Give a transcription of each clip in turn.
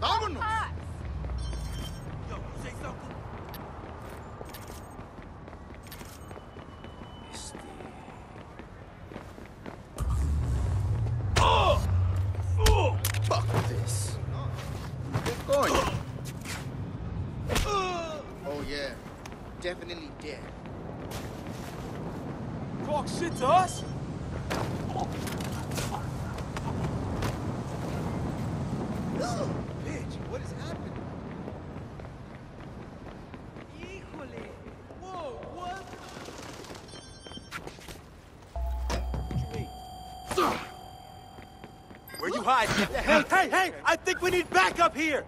Vámonos. Yo, say something. Este... Fuck this. ¿Qué coño? Oh yeah, definitely dead. Talk shit to us? Bitch, Where? Hey, hey, hey! I think we need backup here!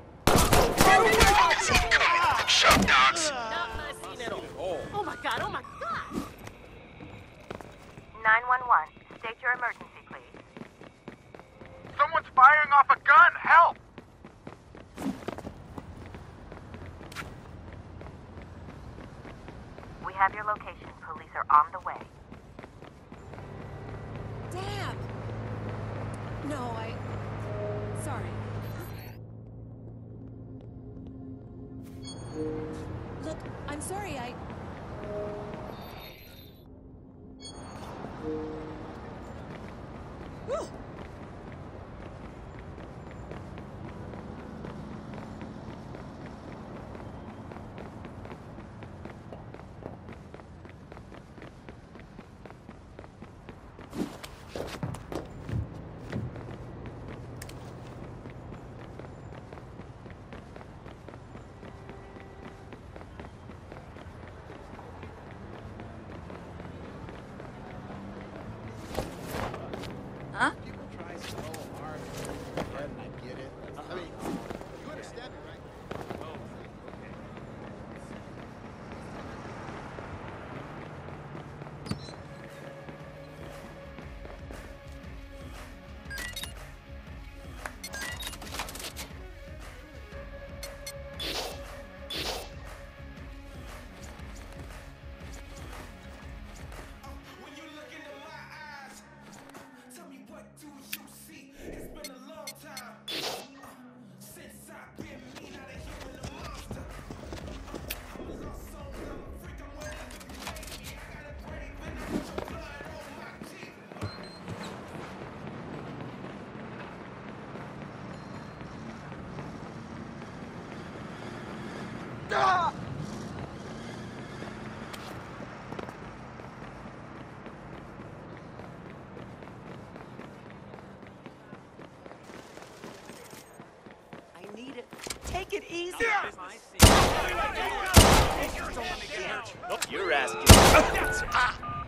Shut dogs. Oh my god, oh my god! 911, state your emergency, please. Someone's firing off a gun. Help! We have your location. Police are on the way. Damn! No, I. I'm sorry, I. I need it. Take it easy. You're asking.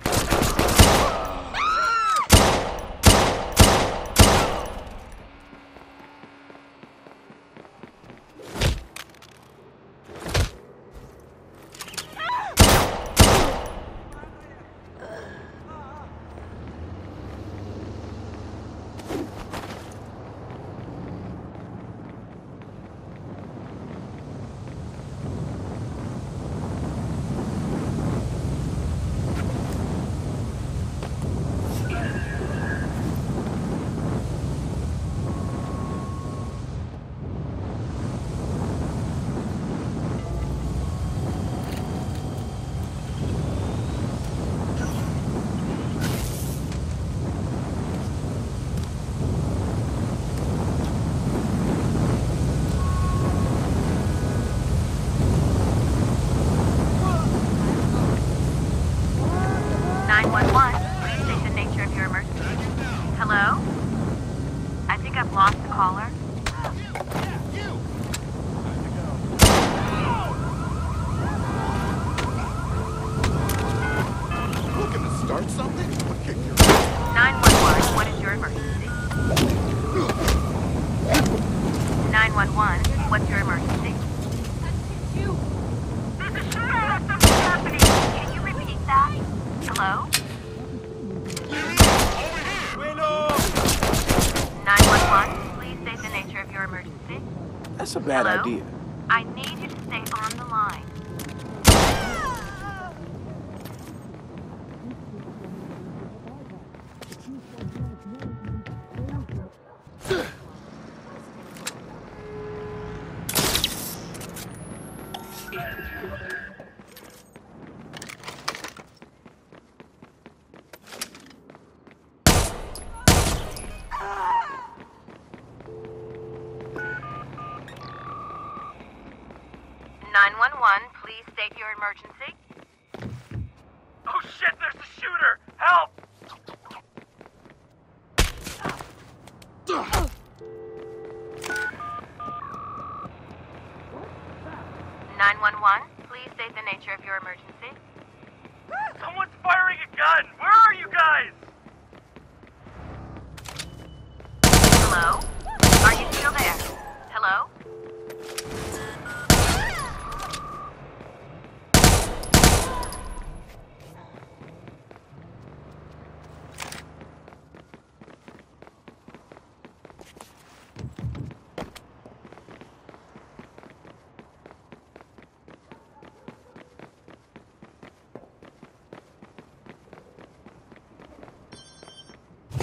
Nine one one, please state the nature of your emergency. Hello? I think I've lost the caller. Looking to start something? I'll kick your 911, what is your emergency? 911, what's your emergency? You! There's a shootout or something happening. Can you repeat that? Hello? Bueno! 911, please state the nature of your emergency. That's a bad Hello? idea. I need 911, please state your emergency. Oh shit, there's the shooter! Help! Nine one one. Please state the nature of your emergency. Someone's firing a gun! Where are you guys?